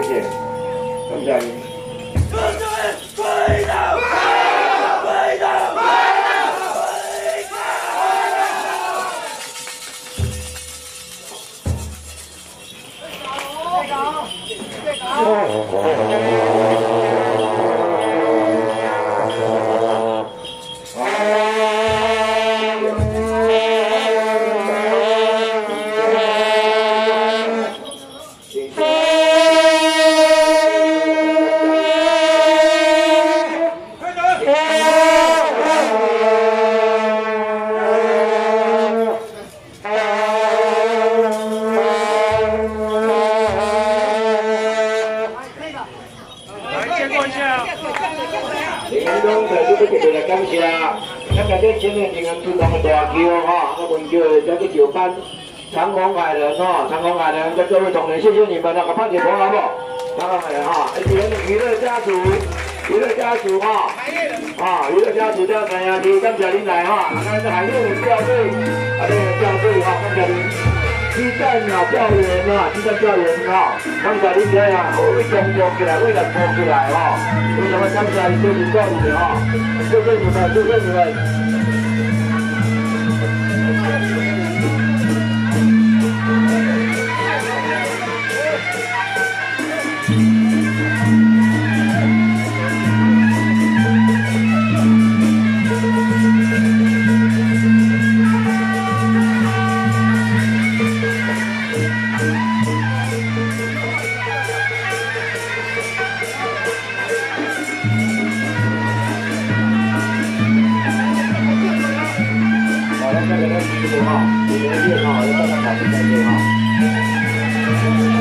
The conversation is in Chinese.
谢谢。林东在这边特别来感谢，咱感觉前面这个主动的大桥哈，那文桥这个九班长虹海人哈，长虹海人跟各位同仁，谢谢你们那个胖姐婆好不好？长虹海人哈，哎，今天的娱乐家族，娱乐家族哈，啊，娱乐家族叫南洋的，感谢您来哈，那个海陆校队，啊，这个校队哈，感谢您。鸡蛋鸟钓人啊，鸡蛋钓人啊，刚才你这样，我会冲冲起来，为了冲起来啊，为什么刚才你就是钓鱼的哦？谢谢你们，谢谢你们。はい、ありがとうござ。